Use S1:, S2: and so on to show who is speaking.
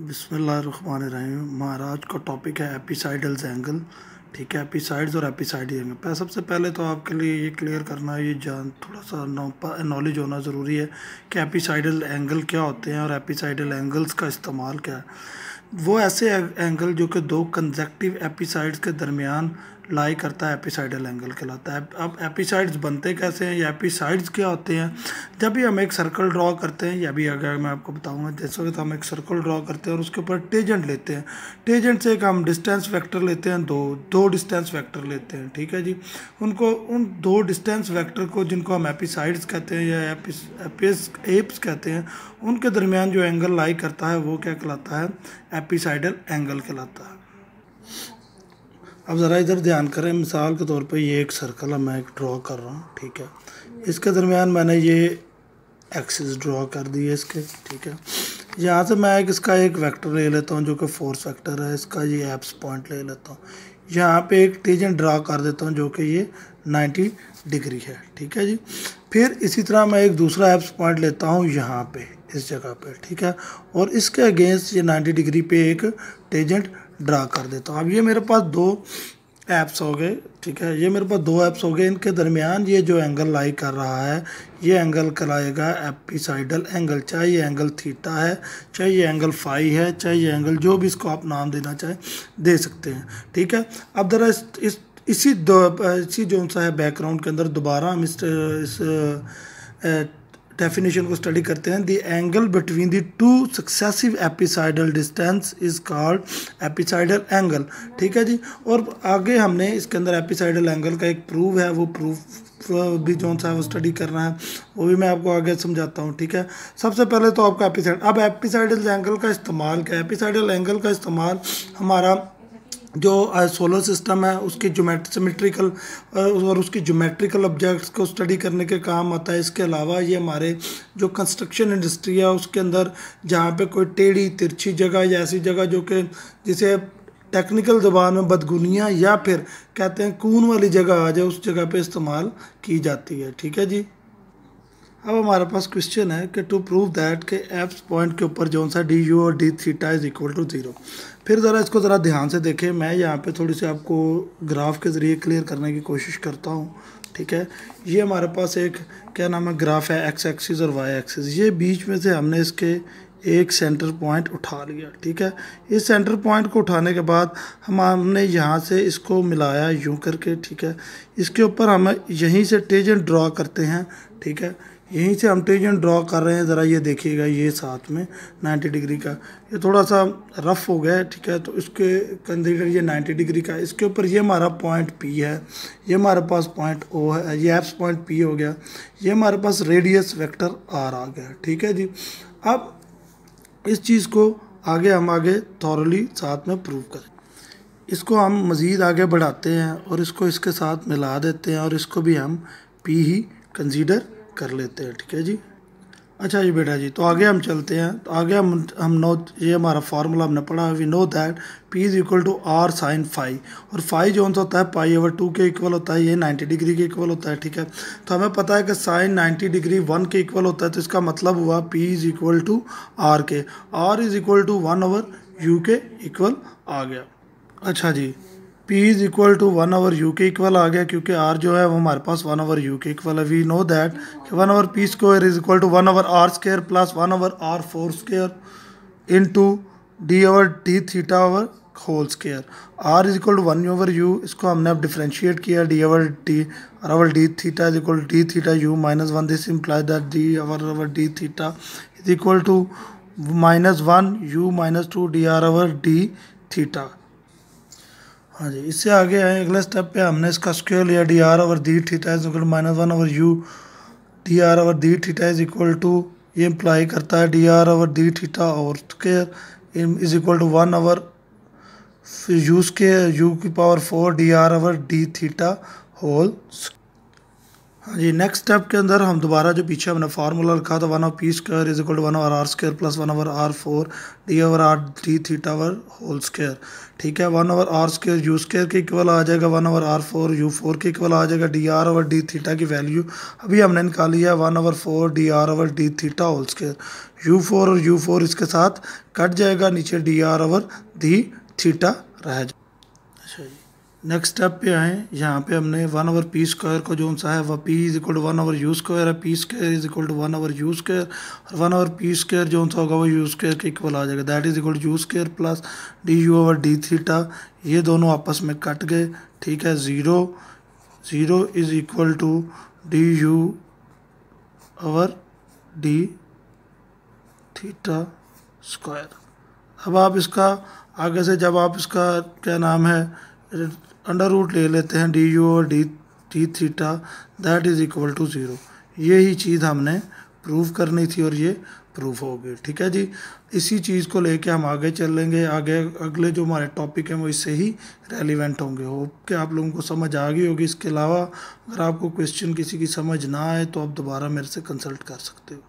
S1: बिसमीम महाराज, का टॉपिक है एपिसाइडल एंगल ठीक है एपिसाइड्स और एपिसाइड एंगल सबसे पहले तो आपके लिए ये क्लियर करना, ये जान थोड़ा सा नॉलेज होना ज़रूरी है कि एपिसाइडल एंगल क्या होते हैं और एपिसाइडल एंगल्स का इस्तेमाल क्या है। वो ऐसे एंगल जो कि दो कंजेक्टिव एपिसाइड्स के दरमियान लाई करता है एपिसाइडल एंगल कहलाता है अब एपिसाइड्स बनते कैसे हैं? या एपिसाइड्स क्या होते हैं? जब भी हम एक सर्कल ड्रॉ करते हैं, या भी अगर मैं आपको बताऊँगा, जैसे तो हम एक सर्कल ड्रॉ करते हैं और उसके ऊपर टेजेंट लेते हैं। टेजेंट से एक हम डिस्टेंस वैक्टर लेते हैं, दो दो डिस्टेंस वैक्टर लेते हैं, ठीक है जी? उनको, उन दो डिस्टेंस वैक्टर को जिनको हम एपिसाइड्स कहते हैं, या एपिस एप्स कहते हैं, उनके दरमियान जो एंगल लाई करता है, वो क्या कहलाता है? एपिसाइडल एंगल कहलाता है। अब ज़रा इधर ध्यान करें, मिसाल के तौर पे ये एक सर्कल है, मैं एक ड्रॉ कर रहा हूँ, ठीक है? इसके दरमियान मैंने ये एक्सिस ड्रॉ कर दिए इसके, ठीक है? यहाँ से मैं एक इसका एक वेक्टर ले लेता हूँ, जो कि फोर्स वेक्टर है, इसका ये एप्स पॉइंट ले लेता हूँ। यहाँ पे एक टेजेंट ड्रा कर देता हूँ, जो कि ये 90 डिग्री है, ठीक है जी? फिर इसी तरह मैं एक दूसरा एप्स पॉइंट लेता हूँ यहाँ पे, इस जगह पे, ठीक है? और इसके अगेंस्ट ये 90 डिग्री पे एक टेजेंट ड्रा कर देता हूँ। अब ये मेरे पास दो ऐप्स हो गए ठीक है? ये मेरे पास दो ऐप्स हो गए। इनके दरमियान ये जो एंगल लाई कर रहा है ये एंगल कहलाएगा एपिसाइडल एंगल चाहे ये एंगल थीटा है चाहे ये एंगल फाई है चाहे ये एंगल जो भी इसको आप नाम देना चाहें दे सकते हैं ठीक है? अब ज़रा इस, इस इसी दो इसी जो सा है बैकग्राउंड के अंदर दोबारा हम इस, इस डेफिनेशन को स्टडी करते हैं। The angle between the two successive apsidal distance is called apsidal angle ठीक है जी? और आगे हमने इसके अंदर एपिसाइडल एंगल का एक प्रूव है, वो प्रूफ भी जो सा वो स्टडी करना है, वो भी मैं आपको आगे समझाता हूँ। ठीक है? सबसे पहले तो आपका एपिसाइड अब एपिसाइडल एंगल का इस्तेमाल क्या है? एपिसाइडल एंगल का इस्तेमाल हमारा जो सोलर सिस्टम है, उसकी जोमेट सिमेट्रिकल और उसकी जोमेट्रिकल ऑब्जेक्ट्स को स्टडी करने के काम आता है। इसके अलावा ये हमारे जो कंस्ट्रक्शन इंडस्ट्री है, उसके अंदर जहाँ पे कोई टेढ़ी, तिरछी जगह या ऐसी जगह जो कि जिसे टेक्निकल ज़बान में बदगुनिया या फिर कहते हैं कून वाली जगह आ जाए, उस जगह पे इस्तेमाल की जाती है। ठीक है जी? अब हमारे पास क्वेश्चन है कि टू प्रूव दैट के एप्स पॉइंट के ऊपर जो सा डी यू और D theta is equal to zero फिर ज़रा इसको ज़रा ध्यान से देखें। मैं यहाँ पे थोड़ी सी आपको ग्राफ के ज़रिए क्लियर करने की कोशिश करता हूँ। ठीक है? ये हमारे पास एक, क्या नाम है ग्राफ है एक्स एक्सिस और वाई एक्सिस ये बीच में से हमने इसके एक सेंटर पॉइंट उठा लिया। ठीक है? इस सेंटर पॉइंट को उठाने के बाद हम, हमने यहाँ से इसको मिलाया यूँ करके। ठीक है? इसके ऊपर हम यहीं से टेजेंट ड्रॉ करते हैं। ठीक है? यहीं से हम टेंजेंट ड्रॉ कर रहे हैं, ज़रा ये देखिएगा ये साथ में 90 डिग्री का। ये थोड़ा सा रफ़ हो गया है ठीक है? तो इसके कंसिडर ये 90 डिग्री का। इसके ऊपर ये हमारा पॉइंट पी है, ये हमारे पास पॉइंट ओ है, ये एप्स पॉइंट पी हो गया, ये हमारे पास रेडियस वेक्टर आर आ गया, ठीक है जी? अब इस चीज़ को आगे हम आगे थॉरली साथ में प्रूव करें। इसको हम मज़ीद आगे बढ़ाते हैं और इसको इसके साथ मिला देते हैं और इसको भी हम पी ही कंसीडर कर लेते हैं, ठीक है जी? अच्छा जी बेटा जी तो आगे हम चलते हैं। तो आगे हम हम नो ये हमारा फार्मूला हमने पढ़ा है। We know that P is equal to R sine five और फाइव जो होता है पाई ओवर टू के इक्वल होता है, ये नाइन्टी डिग्री के इक्वल होता है, ठीक है? तो हमें पता है कि साइन नाइन्टी डिग्री वन के इक्वल होता है तो इसका मतलब हुआ P is equal to R के। R is equal to one over U के इक्वल आ गया। अच्छा जी। P is equal to one over U के इक्वल आ गया क्योंकि आर जो है वो हमारे पास वन आवर यू के इक्वल है। वी नो दैट कि one over P square is equal to one over R square plus one over R four square into D over D theta over whole square R is equal to one over U इसको हमने अब differentiate किया D over D R over D theta is equal D theta U minus one this implies that D over over D theta is equal to minus one U minus two D R over D theta हाँ जी, इससे आगे आए, अगले step पे हमने इसका square लिया D R over D theta is equal minus one over U D R over D theta is equal to ये इम्प्लाई करता है D R over D theta और square is equal to one over U square U की power four D R over D theta whole हाँ जी next step के अंदर हम दोबारा जो पीछे हमने फार्मूला रखा था one of P square is equal to one over R square plus one over R four D over R D theta over whole square ठीक है one over R square U square के equal आ जाएगा one over R four U four के equal आ जाएगा D R over D theta की value अभी हमने निकाली है one over four D R over D theta whole square U four और यू फोर इसके साथ कट जाएगा, नीचे D R over D theta रह जाएगा अच्छा जी। नेक्स्ट स्टेप पे आए, यहाँ पे हमने वन ओवर पी स्क्वायर को जो सा है, वह P is equal to one over U square है। P square is equal to one over U square और वन ओवर पी स्क्वायर जो सा होगा वो यू स्क्वायर के इक्वल आ जाएगा। That is equal U square plus D U over D theta ये दोनों आपस में कट गए, ठीक है? Zero zero is equal to D U over D theta square अब आप इसका, आगे से जब आप इसका क्या नाम है अंडर रूट ले लेते हैं डी यू और D, T theta that is equal to zero ये ही चीज़ हमने प्रूव करनी थी और ये प्रूफ हो गई, ठीक है जी? इसी चीज़ को लेके हम आगे चलेंगे। आगे, अगले जो हमारे टॉपिक हैं वो इससे ही रेलिवेंट होंगे। होप कि आप लोगों को समझ आ गई होगी। इसके अलावा अगर आपको क्वेश्चन किसी की समझ ना आए तो आप दोबारा मेरे से कंसल्ट कर सकते हो।